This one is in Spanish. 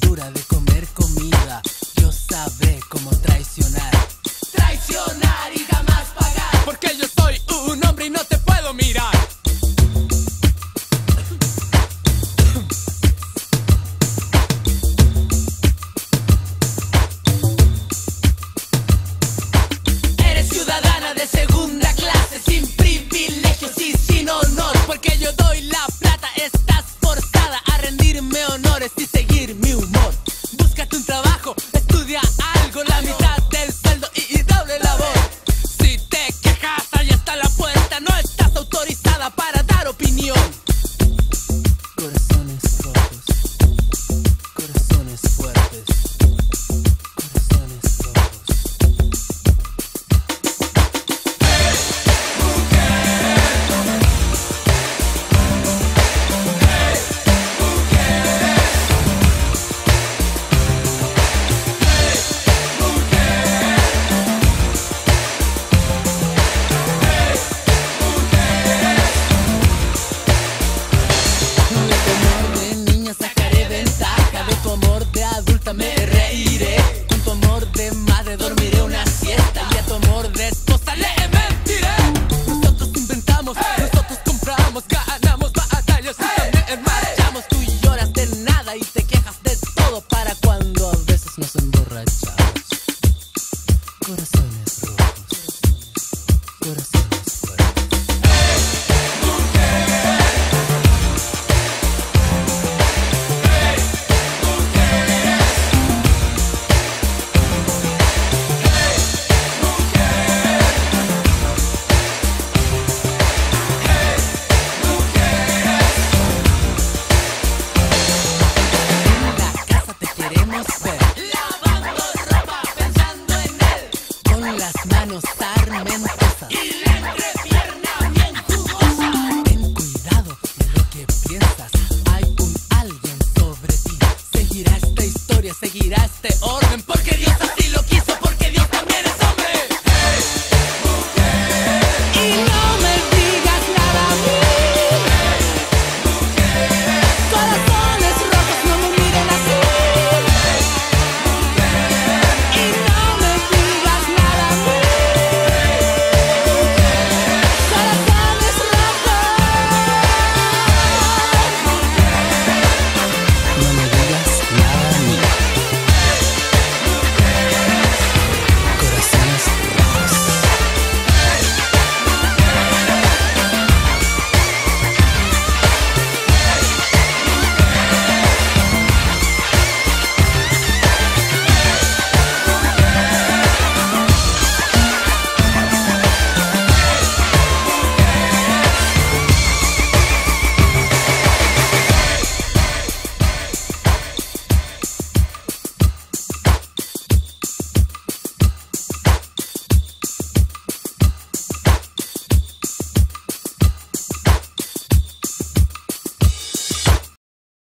dura de comer con corazones. este orden porque Dios